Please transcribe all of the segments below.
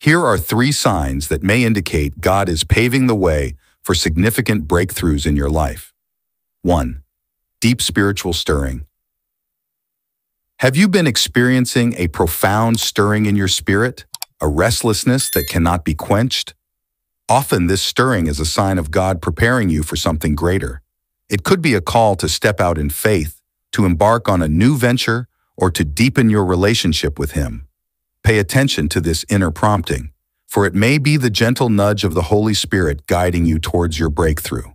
Here are three signs that may indicate God is paving the way for significant breakthroughs in your life. 1. Deep spiritual stirring. Have you been experiencing a profound stirring in your spirit, a restlessness that cannot be quenched? Often this stirring is a sign of God preparing you for something greater. It could be a call to step out in faith, to embark on a new venture, or to deepen your relationship with Him. Pay attention to this inner prompting, for it may be the gentle nudge of the Holy Spirit guiding you towards your breakthrough.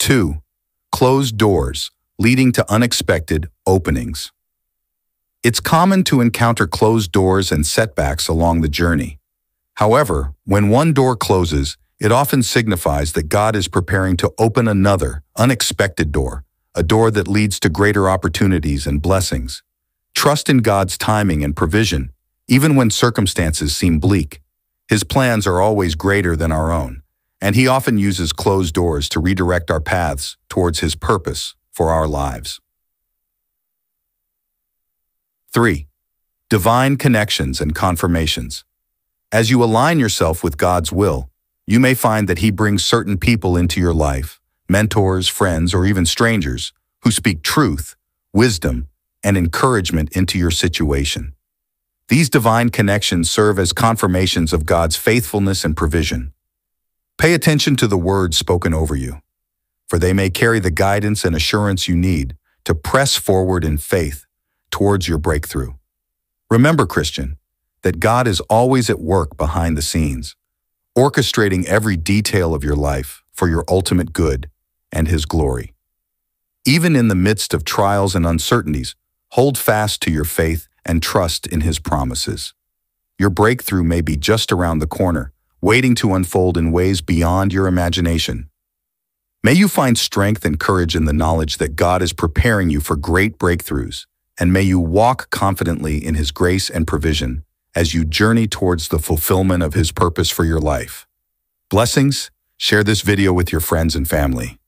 2. Closed doors, leading to unexpected openings. It's common to encounter closed doors and setbacks along the journey. However, when one door closes, it often signifies that God is preparing to open another, unexpected door, a door that leads to greater opportunities and blessings. Trust in God's timing and provision, even when circumstances seem bleak. His plans are always greater than our own, and He often uses closed doors to redirect our paths towards His purpose for our lives. 3. Divine connections and confirmations. As you align yourself with God's will, you may find that He brings certain people into your life, mentors, friends, or even strangers, who speak truth, wisdom, and encouragement into your situation. These divine connections serve as confirmations of God's faithfulness and provision. Pay attention to the words spoken over you for they may carry the guidance and assurance you need to press forward in faith towards your breakthrough. Remember, Christian, that God is always at work behind the scenes, orchestrating every detail of your life for your ultimate good and His glory. Even in the midst of trials and uncertainties, hold fast to your faith and trust in His promises. Your breakthrough may be just around the corner, waiting to unfold in ways beyond your imagination. May you find strength and courage in the knowledge that God is preparing you for great breakthroughs, and may you walk confidently in His grace and provision as you journey towards the fulfillment of His purpose for your life. Blessings, share this video with your friends and family.